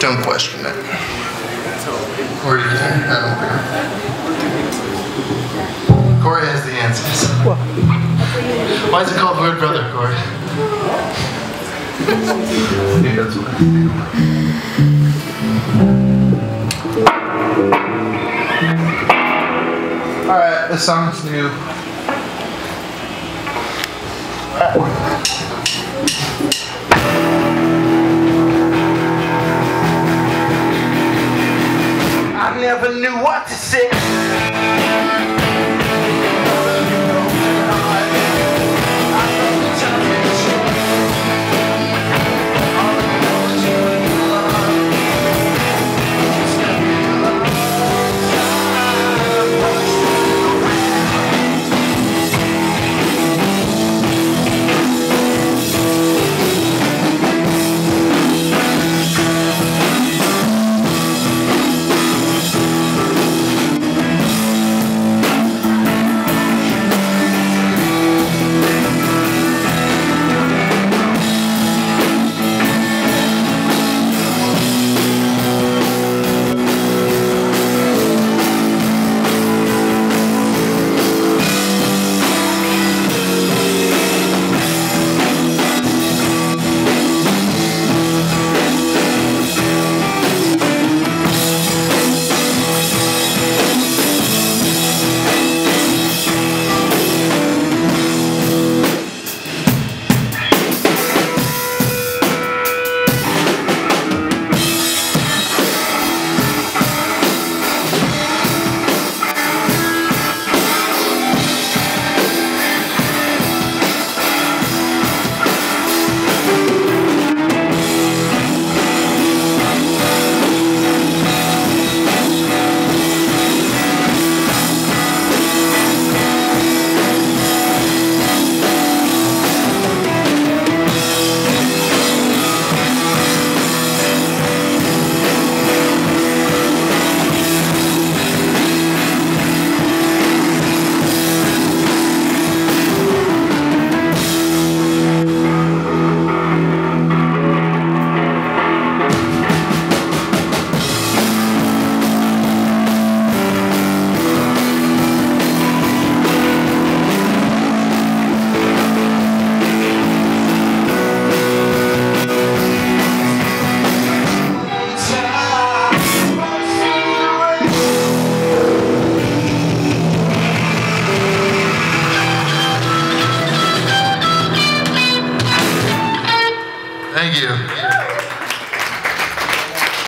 Don't question it. Or you I don't care. Corey has the answers. Why is it called Weird Brother, Corey? That's what Alright, this song's new.